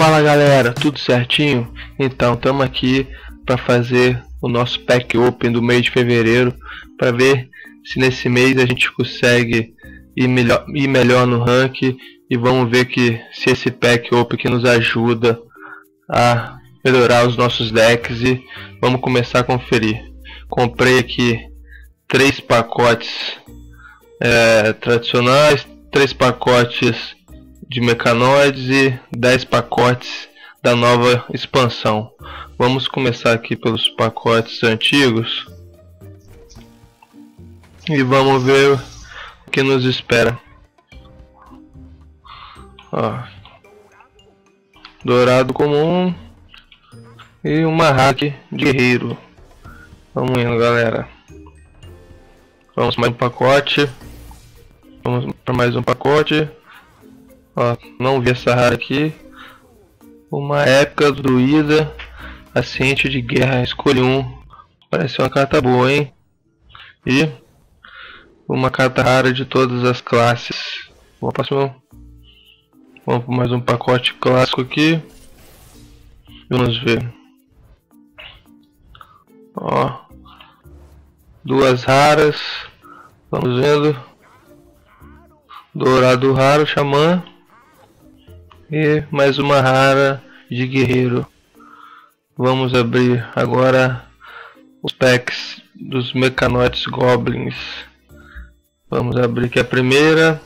Fala galera, tudo certinho? Então, estamos aqui para fazer o nosso pack open do mês de fevereiro para ver se nesse mês a gente consegue ir melhor, ir melhor no rank e vamos ver que se esse pack open que nos ajuda a melhorar os nossos decks e vamos começar a conferir. Comprei aqui três pacotes é, tradicionais, três pacotes de mecanoides e 10 pacotes da nova expansão. Vamos começar aqui pelos pacotes antigos e vamos ver o que nos espera. Ó. Dourado comum e uma hack guerreiro. Vamos indo, galera. Vamos mais um pacote. Vamos para mais um pacote. Ó, não vi essa rara aqui. Uma época druida. A ciente de guerra. Escolhe um. Parece uma carta boa, hein? E uma carta rara de todas as classes. Vamos para Vamos para mais um pacote clássico aqui. Vamos ver. Ó. Duas raras. Vamos vendo. Dourado raro, xamã. E mais uma rara de guerreiro. Vamos abrir agora os packs dos mecanotes goblins. Vamos abrir aqui a primeira.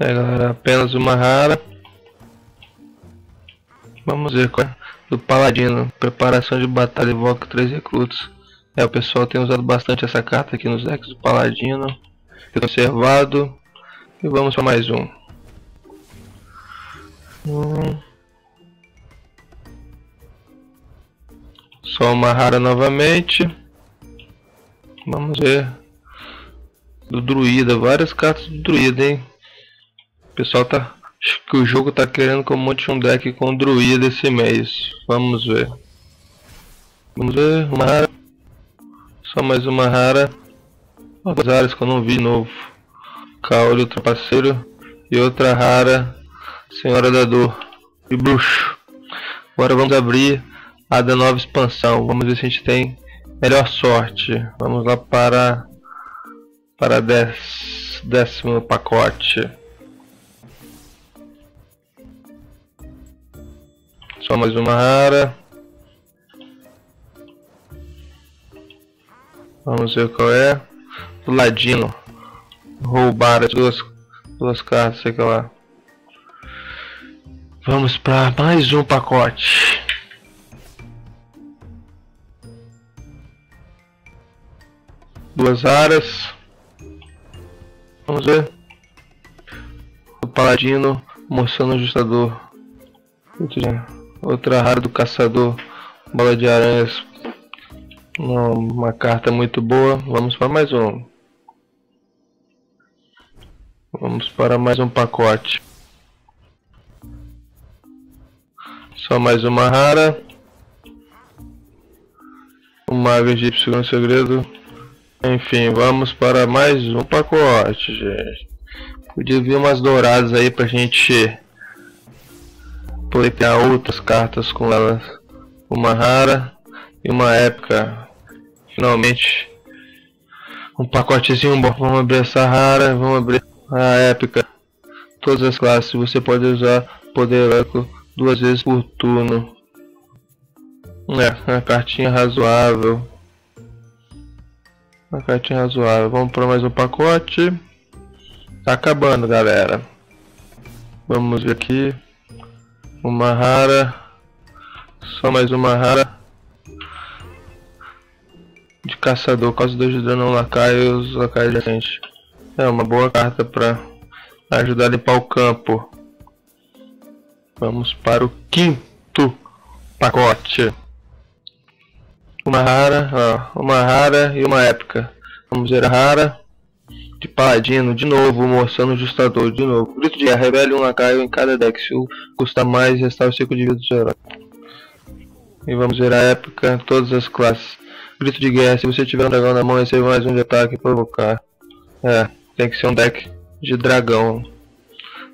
É galera, apenas uma rara. Vamos ver qual é. Do paladino, preparação de batalha evoca 3 recrutos. É, o pessoal tem usado bastante essa carta aqui nos decks do paladino. Conservado. E vamos para mais um. Hum. Só uma rara novamente. Vamos ver. Do druida, várias cartas do druida, hein? O pessoal tá. Acho que o jogo tá querendo que eu monte um deck com druida esse mês. Vamos ver. Vamos ver, uma rara. Só mais uma rara. Duas raras que eu não vi novo. Caule, Trapaceiro e outra rara, Senhora da Dor e Bruxo. Agora vamos abrir a da nova expansão. Vamos ver se a gente tem melhor sorte. Vamos lá para para dez, décimo pacote. Só mais uma rara. Vamos ver qual é. Ladino roubar as duas, duas cartas, sei lá. Vamos para mais um pacote. Duas áreas. Vamos ver. O paladino mostrando o ajustador. Outra rara do caçador. Bola de aranhas. Uma, uma carta muito boa. Vamos para mais um. Vamos para mais um pacote. Só mais uma rara. Uma ave egípcia no segredo. Enfim, vamos para mais um pacote, gente. Podia vir umas douradas aí pra gente poder outras cartas com elas. Uma rara e uma épica. Finalmente um pacotezinho bom. Vamos abrir essa rara, vamos abrir a épica. Todas as classes você pode usar poder elétrico duas vezes por turno. É, uma cartinha razoável. Uma cartinha razoável. Vamos para mais um pacote. Tá acabando, galera. Vamos ver aqui. Uma rara. Só mais uma rara. De caçador, causa dois de dano lacaios, lacaios decentes. É uma boa carta para ajudar a limpar o campo. Vamos para o quinto pacote. Uma rara, ó, uma rara e uma épica. Vamos ver a rara de paladino, de novo, mostrando o ajustador, de novo. Grito de guerra, revele um lacaio em cada deck. Se custa mais, restaura o ciclo de vida do herói. E vamos ver a época, todas as classes. Grito de guerra, se você tiver um dragão na mão, receba mais um de ataque e provocar. É, tem que ser um deck de dragão.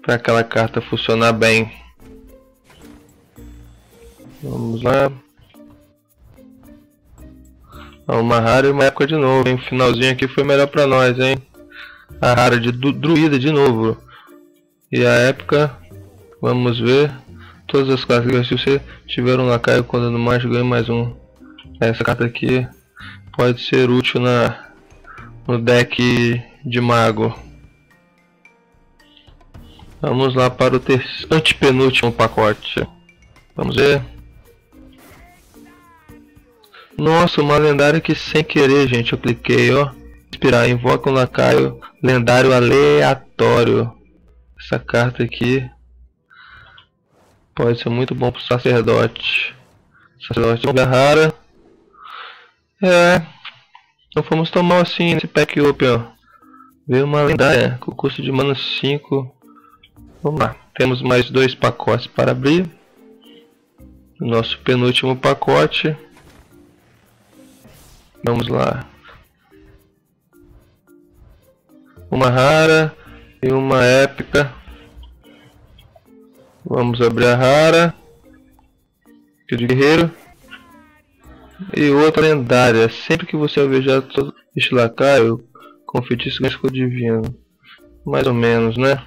para aquela carta funcionar bem. Vamos lá. Uma rara e uma época de novo, hein? O finalzinho aqui foi melhor pra nós, hein? A rara de druida de novo. E a época, vamos ver. Todas as cartas que você tiver um lacaio quando no mais ganha mais um. Essa carta aqui pode ser útil na no deck de mago. Vamos lá para o antepenúltimo pacote. Vamos ver. Nossa, uma lendária que sem querer, gente, eu cliquei, ó. Inspirar, invoca um lacaio lendário aleatório. Essa carta aqui pode ser muito bom pro sacerdote. Sacerdote é rara. É. Não fomos tão mal assim nesse pack up, ó. Veio uma lendária com custo de mana 5. Vamos lá. Temos mais dois pacotes para abrir. Nosso penúltimo pacote. Vamos lá. Uma rara e uma épica. Vamos abrir a rara. De guerreiro. E outra lendária. Sempre que você alvejar este lacaio com feitiço mágico divino. Mais ou menos, né?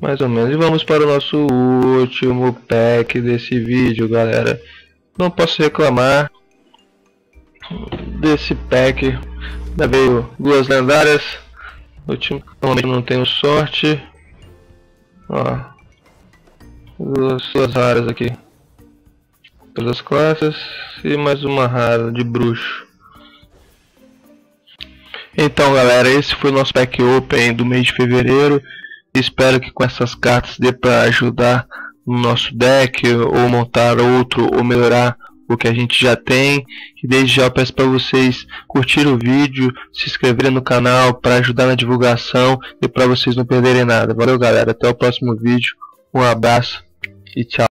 Mais ou menos. E vamos para o nosso último pack desse vídeo, galera. Não posso reclamar desse pack ainda veio duas lendárias último normalmente não tenho sorte ó duas, duas raras aqui as classes e mais uma rara de bruxo então galera esse foi o nosso pack open do mês de fevereiro espero que com essas cartas dê para ajudar no nosso deck ou montar outro ou melhorar o que a gente já tem. E desde já peço para vocês curtirem o vídeo, se inscreverem no canal para ajudar na divulgação e para vocês não perderem nada. Valeu galera, até o próximo vídeo. Um abraço e tchau.